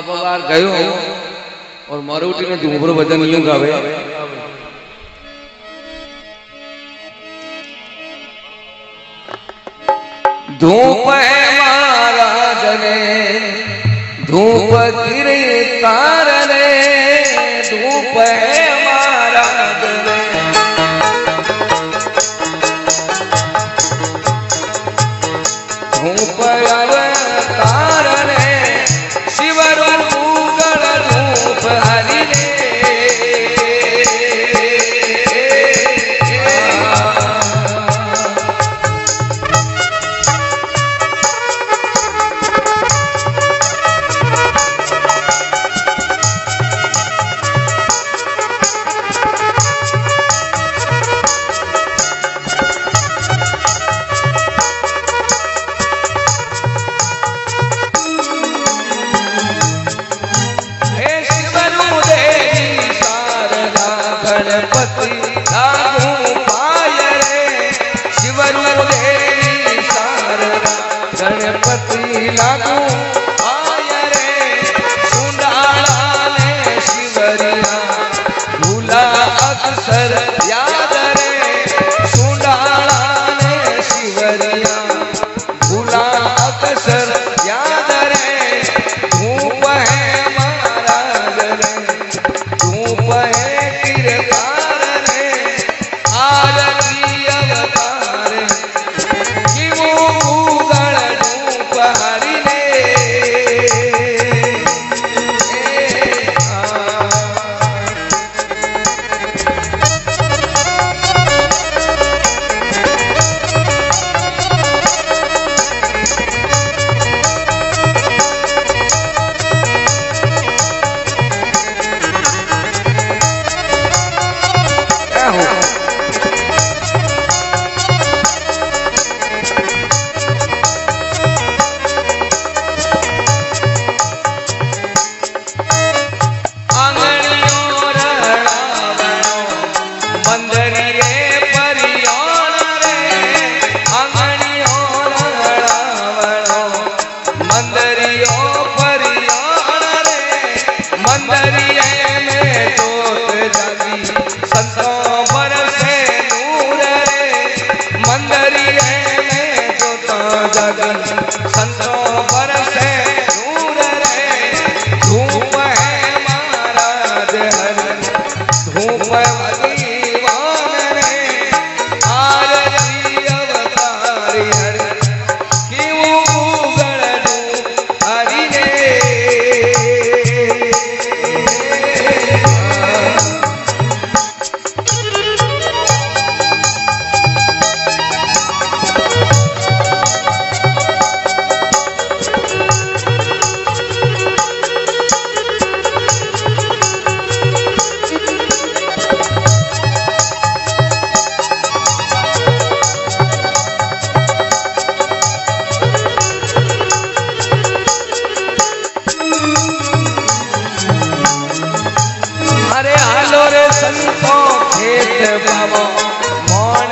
आप अगर गए और मारे ने डूबर वज़न लू गावे धूप है मारा जने धूप गिरे तारे ऊपर संतो खेत भव मौन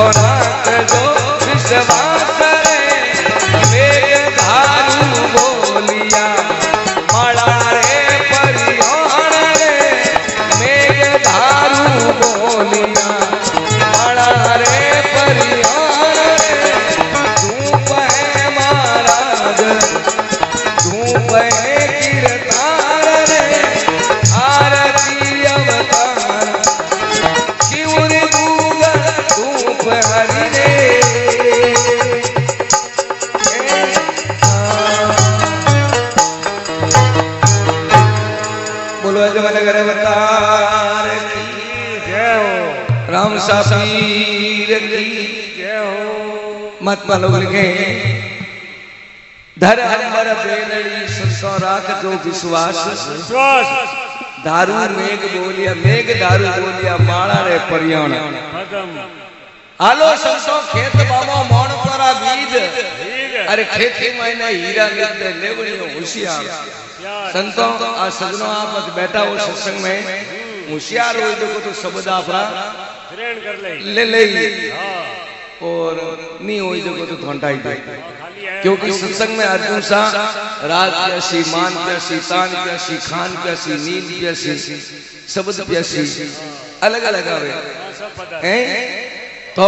और जो विश्वास की मत पलव लिखे। धर हर सौराख जो विश्वास। विश्वास। दारू मेघ बोलिया मेघ दारू बोलिया माला रे परियाण। आलो संतो खेत बाबा मोण परा बीज। अरे खेती में ना हीरा मिलते लेवड़ी में होशियार संतो आ सजनो आप बैठा हो सत्संग में। होशियार हो देखो तो शब्द अपना ગ્રहण कर ले। ले ले हाँ। और नहीं हो देखो तो ठंडाई दे। क्योंकि सत्संग में अर्जुन सा रात प्यासी मान प्यासी तान प्यासी खान प्यासी नींद प्यासी शब्द प्यासी अलग अलग आवे। हाँ, है। हैं? तो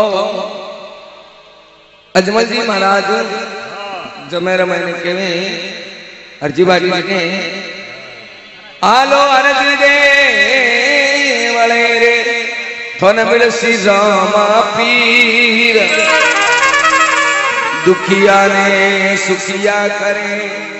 अजमल जी महाराज हाँ। जमेरा मैंने केवे अर्जी बाजी के आलो अरज दे। थोन सी रामा पीर। दुखिया ने सुखिया करे।